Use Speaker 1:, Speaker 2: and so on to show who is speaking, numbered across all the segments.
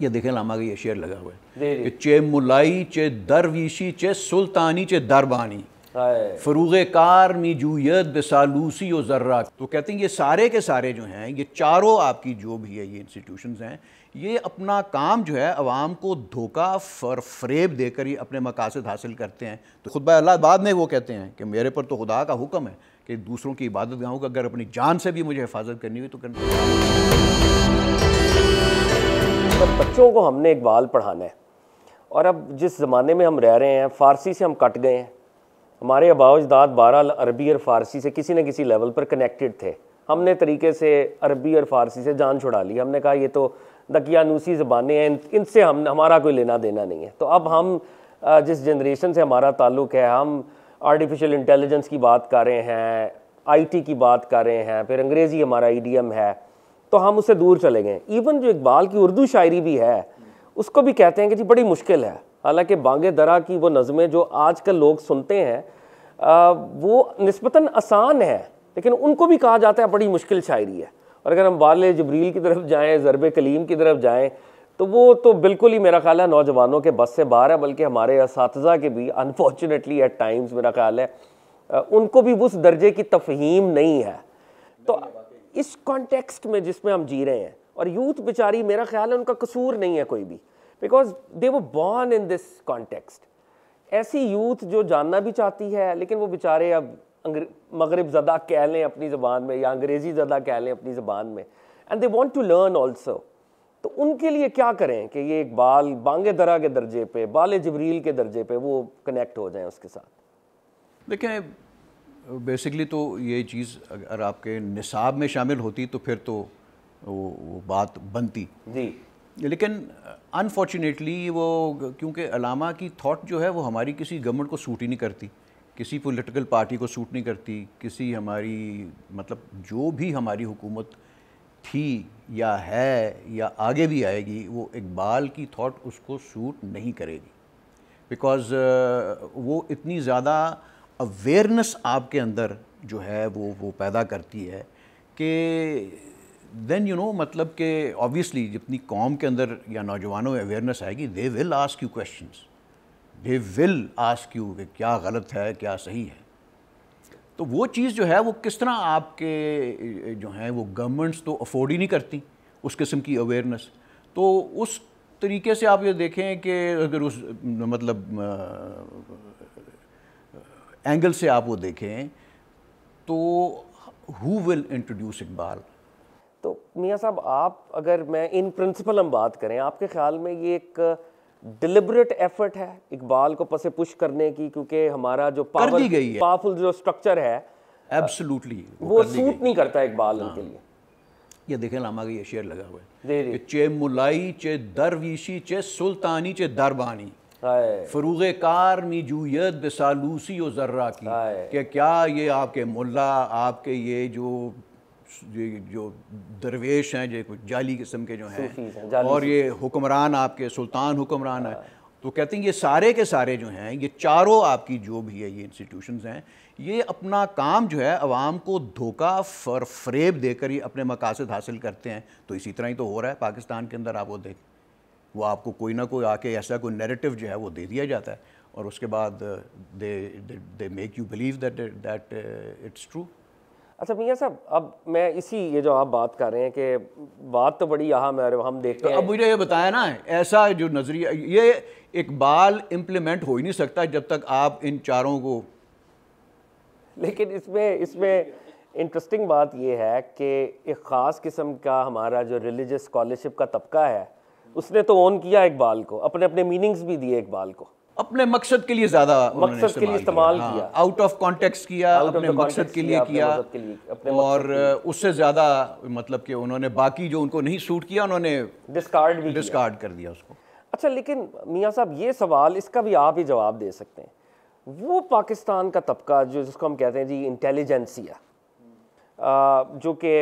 Speaker 1: ये देखें लामा का ये शेर लगा हुआ है कि चे मुलाई चे दरवीशी चे सुल्तानी चे दरबानी। फरूग कार मी जूयत बेसालूसी और जर्रा। तो कहते हैं ये सारे के सारे जो हैं ये चारों आपकी जो भी है ये इंस्टीट्यूशन हैं ये अपना काम जो है अवाम को धोखा फर फ्रेब देकर ही अपने मकासद हासिल करते हैं। तो खुद अल्लाह बाद में वो कहते हैं कि मेरे पर तो खुदा का हुक्म है कि दूसरों की इबादत गाहों का अगर अपनी जान से भी मुझे हिफाजत करनी हुई तो करनी।
Speaker 2: पर बच्चों को हमने इकबाल पढ़ाना है। और अब जिस ज़माने में हम रह रहे हैं, फ़ारसी से हम कट गए हैं। हमारे अबाउजदाद बारह अरबी और फ़ारसी से किसी न किसी लेवल पर कनेक्टेड थे। हमने तरीके से अरबी और फ़ारसी से जान छुड़ा ली। हमने कहा, ये तो दकियानूसी ज़बानें हैं इनसे हम, हमारा कोई लेना देना नहीं है। तो अब हम जिस जनरेशन से हमारा ताल्लुक़ है, हम आर्टिफिशियल इंटेलिजेंस की बात कर रहे हैं आईटी की बात कर रहे हैं, फिर अंग्रेज़ी हमारा ईडीएम है। तो हम उससे दूर चले गए। इवन जो इकबाल की उर्दू शायरी भी है, उसको भी कहते हैं कि जी बड़ी मुश्किल है। हालाँकि बांगे दरा की वो नज़में जो आजकल लोग सुनते हैं वो नस्बता आसान है, लेकिन उनको भी कहा जाता है बड़ी मुश्किल शायरी है। और अगर हम वाल जबरील की तरफ़ जाएँ, ज़रब कलीम की तरफ़ जाएँ तो वो तो बिल्कुल ही मेरा ख्याल है नौजवानों के बस से बाहर है, बल्कि हमारे इस के भी अनफॉर्चुनेटली एट टाइम्स मेरा ख्याल है उनको भी उस दर्जे की तफहीम नहीं है। तो इस कॉन्टेक्स्ट में जिसमें हम जी रहे हैं। और यूथ बेचारी, मेरा ख्याल है उनका कसूर नहीं है कोई भी। बिकॉज़ दे वो बॉर्न इन दिस कॉन्टेक्स्ट ऐसी यूथ जो जानना भी चाहती है, लेकिन वो बेचारे अब मगरब ज़दा कह लें अपनी ज़बान में, या अंग्रेज़ी ज़दा कह लें अपनी ज़बान में। And they want to learn also तो उनके लिए क्या करें कि ये एक बाल बांगे दरा के दर्जे पे, बाल जबरील के दर्जे पे वो कनेक्ट हो जाएँ उसके साथ?
Speaker 1: देखें बेसिकली तो ये चीज़ अगर आपके निसाब में शामिल होती तो फिर तो वो, वो बात बनती।
Speaker 2: जी।
Speaker 1: लेकिन अनफॉर्चुनेटली वो क्योंकि अलामा की थॉट जो है वो हमारी किसी गवर्नमेंट को सूट ही नहीं करती। किसी पॉलिटिकल पार्टी को सूट नहीं करती। किसी हमारी मतलब जो भी हमारी हुकूमत थी या है या आगे भी आएगी वो इकबाल की थॉट उसको सूट नहीं करेगी। बिकॉज़ वो इतनी ज़्यादा अवेयरनेस आपके अंदर जो है वो वो पैदा करती है कि देन यू नो मतलब कि ऑब्वियसली जितनी कौम के अंदर या नौजवानों में अवेयरनेस आएगी they will ask you question they will ask you कि क्या गलत है, क्या सही है. तो वो चीज़ जो है वो किस तरह आपके, जो हैं वो गवर्नमेंट्स तो अफोर्ड ही नहीं करती उस किस्म की अवेयरनेस तो उस तरीके से आप ये देखें कि अगर उस मतलब एंगल से आप वो देखें तो हु विल इंट्रोड्यूस इकबाल
Speaker 2: तो मियाँ साहब आप अगर मैं इन प्रिंसिपल हम बात करें आपके ख्याल में ये एक डिलिबरेट एफर्ट है इकबाल को पसे पुश करने की? क्योंकि हमारा जो
Speaker 1: पावर
Speaker 2: पावरफुल जो स्ट्रक्चर है
Speaker 1: एब्सोल्युटली
Speaker 2: वो, वो सूट नहीं करता इकबाल हाँ। उनके लिए।
Speaker 1: ये देखें लामा का ये शेर लगा हुआ है चे मुलाई चे दरवीशी चे सुल्तानी चे दरबानी। फरूग कार मी जूयत बेसालूसी और जर्रा की। कि क्या ये आपके मुल्ला आपके ये जो जो दरवेश हैं जो कुछ जाली किस्म के जो हैं और ये हुक्मरान आपके सुल्तान हुक्मरान है। हाँ। तो कहते हैं ये सारे के सारे जो हैं ये चारों आपकी जो भी है ये इंस्टीट्यूशंस हैं ये अपना काम जो है अवाम को धोखा फर फ्रेब देकर ही अपने मकासद हासिल करते हैं। तो इसी तरह ही तो हो रहा है पाकिस्तान के अंदर आप वो देख। वो आपको कोई ना कोई आके ऐसा कोई नेरेटिव जो है वो दे दिया जाता है। और उसके बाद they they make you believe that that it's true
Speaker 2: अच्छा मियाँ साहब अब मैं इसी ये जो आप बात कर रहे हैं कि बात तो बड़ी अहम है हम देखते तो
Speaker 1: हैं। अब मुझे ये बताया ना ऐसा जो नज़रिया ये इकबाल इम्प्लीमेंट हो ही नहीं सकता जब तक आप इन चारों को
Speaker 2: लेकिन इसमें इसमें इंटरेस्टिंग बात यह है कि एक ख़ास किस्म का हमारा जो रिलीजियस स्कॉलरशिप का तबका है उसने तो ऑन किया इकबाल को अपने अपने मीनिंग्स भी दिए इकबाल को।
Speaker 1: अपने मकसद के लिए ज़्यादा
Speaker 2: मकसद के लिए इस्तेमाल किया।
Speaker 1: आउट ऑफ़ कॉन्टेक्स्ट किया अपने मकसद के लिए किया। और उससे ज़्यादा मतलब कि उन्होंने बाकी जो उनको नहीं सूट किया उन्होंने
Speaker 2: डिस्कार्ड भी
Speaker 1: डिस्कार्ड कर दिया उसको।
Speaker 2: अच्छा लेकिन मियाँ साहब ये सवाल इसका भी आप ही जवाब दे सकते हैं। वो पाकिस्तान का तबका जो जिसको हम कहते हैं जी इंटेलिजेंसिया जो कि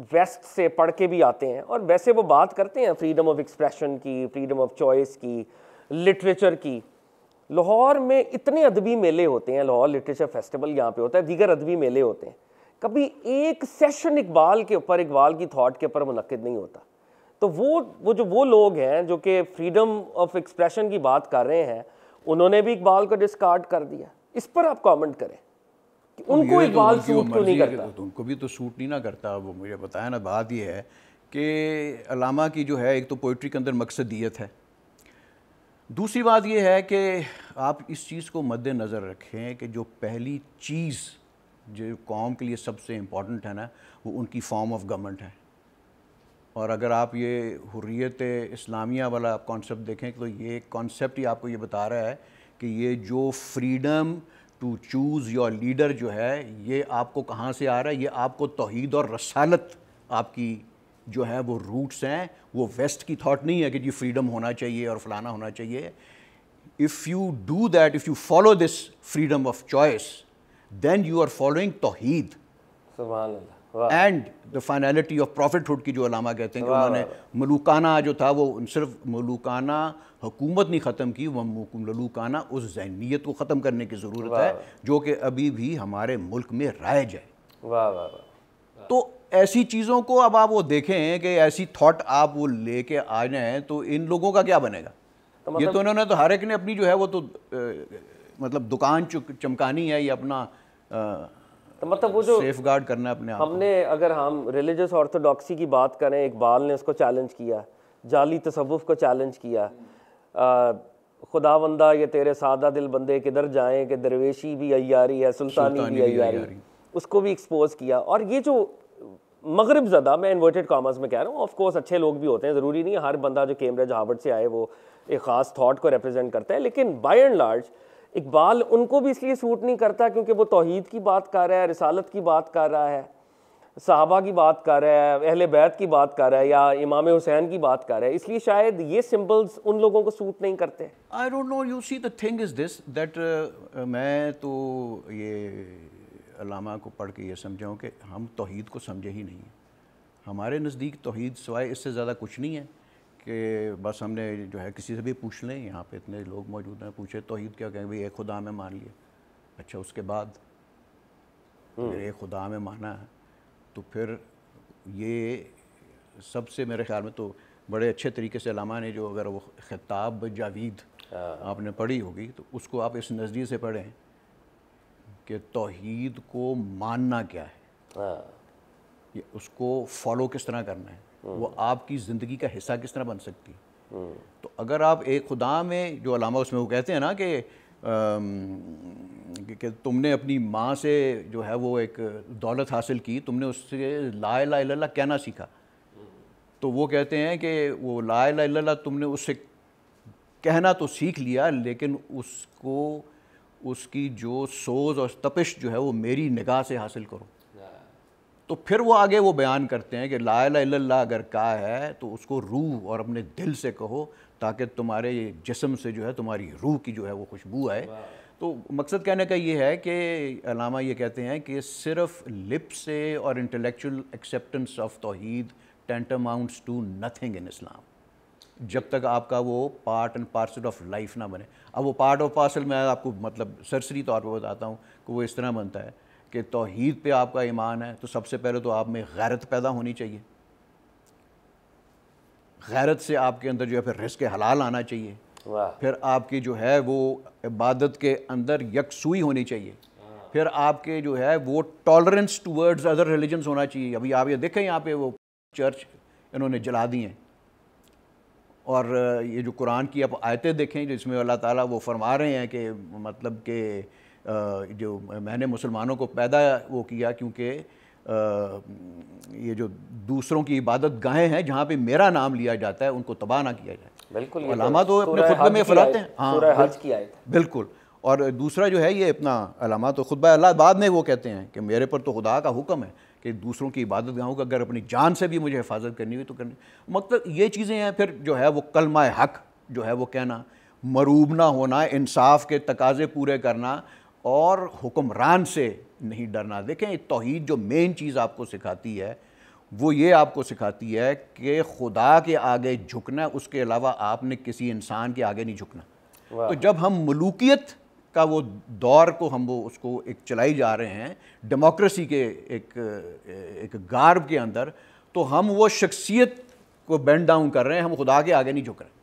Speaker 2: वेस्ट से पढ़ के भी आते हैं। और वैसे वो बात करते हैं फ्रीडम ऑफ़ एक्सप्रेशन की, फ्रीडम ऑफ़ चॉइस की, लिटरेचर की। लाहौर में इतने अदबी मेले होते हैं, लाहौर लिटरेचर फेस्टिवल यहाँ पे होता है, दीगर अदबी मेले होते हैं। कभी एक सेशन इकबाल के ऊपर, इकबाल की थाट के ऊपर मुनद नहीं होता। तो वो वो जो, वो लोग हैं जो कि फ्रीडम ऑफ़ एक्सप्रेशन की बात कर रहे हैं, उन्होंने भी इकबाल को डिस्कार्ड कर दिया। इस पर आप कमेंट करें। उनको
Speaker 1: तो
Speaker 2: इकबाल सूट क्यों नहीं करता।
Speaker 1: तो उनको भी तो सूट नहीं ना करता वो मुझे बताया ना बात ये है कि अलामा की जो है एक तो पोइट्री के अंदर मकसदियत है। दूसरी बात यह है कि आप इस चीज़ को मद्देनज़र रखें कि जो पहली चीज़ जो कौम के लिए सबसे इंपॉर्टेंट है ना वो उनकी फॉर्म ऑफ़ गवर्नमेंट है। और अगर आप ये हुर्रियत इस्लामिया वाला कॉन्सेप्ट देखें तो ये कॉन्सेप्ट ही आपको ये बता रहा है कि ये जो freedom to choose your leader जो है, ये आपको कहाँ से आ रहा है? ये आपको तोहद और रसालत आपकी जो है, वो रूट्स हैं। वो वेस्ट की थाट नहीं है कि जी फ्रीडम होना चाहिए और फलाना होना चाहिए। If you do that if you follow this freedom of choice then you are following Tawheed. And the finality of prophethood की जो अलामा कहते हैं कि उन्होंने मलूकाना जो था वो सिर्फ़ मलूकाना हुकूमत नहीं ख़त्म की वह मलूकाना उस जहनीत को ख़त्म करने की ज़रूरत है जो कि अभी भी हमारे मुल्क में राइज है वाह वाह तो ऐसी चीज़ों को अब आप वो देखें कि ऐसी थाट आप वो लेके आ जाएँ तो इन लोगों का क्या बनेगा? तो मतलब ये तो उन्होंने तो हर एक ने अपनी जो है वो तो आ, मतलब दुकान चमकानी है या अपना
Speaker 2: तो मतलब वो जो
Speaker 1: सेफ़ गार्ड करना है अपने
Speaker 2: आप हमने अगर हम रिलीजियस ऑर्थोडॉक्सी की बात करें इकबाल ने उसको चैलेंज किया जाली तसवुफ को चैलेंज किया। खुदा बंदा ये तेरे सादा दिल बंदे किधर जाएँ कि दरवेशी भी अयारी है सुल्तानी, भी अयारी उसको भी एक्सपोज किया। और ये जो मगरब ज़दा मैं इन्वर्टेड कॉमर्स में कह रहा हूँ ऑफकोर्स अच्छे लोग भी होते हैं ज़रूरी नहीं है हर बंदा जो कैम्ब्रिज हार्वर्ड से आए वो एक ख़ास थाट को रिप्रेजेंट करता है लेकिन बाय एंड लार्ज इकबाल उनको भी इसलिए सूट नहीं करता क्योंकि वो तोहहीद की बात कर रहा है, रिसालत की बात कर रहा है, साहबा की बात कर रहा है, अहल बैत की बात कर रहा है या इमाम हुसैन की बात कर रहा है। इसलिए शायद ये सिंबल्स उन लोगों को सूट नहीं करते।
Speaker 1: I don't know you see the thing is this that मैं तो ये अलामा को पढ़ के ये समझाऊँ कि हम तोहद को समझे ही नहीं हमारे नज़दीक तोहद सवाए इससे ज़्यादा कुछ नहीं है। कि बस हमने जो है किसी से भी पूछ लें यहाँ पे इतने लोग मौजूद हैं पूछे तोहद क्या कहें भाई एक खुदा में मान लिए अच्छा उसके बाद अगर फिर एक खुदा में माना है तो फिर ये सबसे मेरे ख्याल में तो बड़े अच्छे तरीके से अलामा ने जो अगर वो ख़िताब जावीद हाँ। आपने पढ़ी होगी तो उसको आप इस नज़दीक से पढ़ें कि तोहीद को मानना क्या है हाँ। ये उसको फॉलो किस तरह करना है वो हम्म। आपकी ज़िंदगी का हिस्सा किस तरह बन सकती है हम्म। तो अगर आप एक खुदा में जो अलामा उसमें वो कहते हैं ना कि कि तुमने अपनी माँ से जो है वो एक दौलत हासिल की तुमने उससे ला ला ला कहना सीखा तो वो कहते हैं कि वो ला ला ला तुमने उससे कहना तो सीख लिया लेकिन उसको उसकी जो सोज और तपिश जो है वो मेरी निगाह से हासिल करो तो फिर वो आगे वो बयान करते हैं कि ला ला अगर का है तो उसको रूह और अपने दिल से कहो ताकि तुम्हारे जिसम से जो है तुम्हारी रूह की जो है वो खुशबू आए। तो मकसद कहने का ये है कि अलामा ये कहते हैं कि सिर्फ़ लिप से और intellectual acceptance of tawheed tantamounts to nothing in Islam जब तक आपका वो part and parcel of life ना बने। अब वो पार्ट ऑफ़ पार्सल मैं आपको मतलब सरसरी तौर पर बताता हूँ कि वो इस तरह बनता है। कि तोहहीद पे आपका ईमान है तो सबसे पहले तो आप में गैरत पैदा होनी चाहिए। गैरत से आपके अंदर जो है फिर रिस्क हलाल आना चाहिए। फिर आपकी जो है वो इबादत के अंदर यकसुई होनी चाहिए। फिर आपके जो है वो टॉलरेंस टूवर्ड्स अदर रिलीजन्स होना चाहिए। अभी आप ये देखें यहाँ पे वो चर्च इन्होंने जला दिए हैं। और ये जो कुरान की आप आयतें देखें जिसमें अल्लाह ताला वो फरमा रहे हैं कि मतलब कि जो मैंने मुसलमानों को पैदा वो किया क्योंकि ये जो दूसरों की इबादत गाहें हैं जहाँ पे मेरा नाम लिया जाता है उनको तबाह ना किया जाए।
Speaker 2: बिल्कुल
Speaker 1: अलामा तो अपने खुतबे में फैलाते हैं।
Speaker 2: हाँ
Speaker 1: बिल्कुल। और दूसरा जो है ये अपना अलामा तो खुतबा अल्लाह बाद में वो कहते हैं कि मेरे पर तो खुदा का हुक्म है कि दूसरों की इबादत गाहों का अगर अपनी जान से भी मुझे हिफाजत करनी हुई तो करनी। मतलब ये चीज़ें हैं फिर जो है वो कलमा हक जो है वो कहना मरूब ना होना इंसाफ के तकाजे पूरे करना और हुक्मरान से नहीं डरना। देखें तोहहीद जो मेन चीज़ आपको सिखाती है वो ये आपको सिखाती है कि खुदा के आगे झुकना उसके अलावा आपने किसी इंसान के आगे नहीं झुकना। तो जब हम मलूकियत का वो दौर को हम वो उसको एक चलाई जा रहे हैं डेमोक्रेसी के एक एक गार्ब के अंदर तो हम वो शख्सियत को बेंड डाउन कर रहे हैं हम खुदा के आगे नहीं झुक रहे।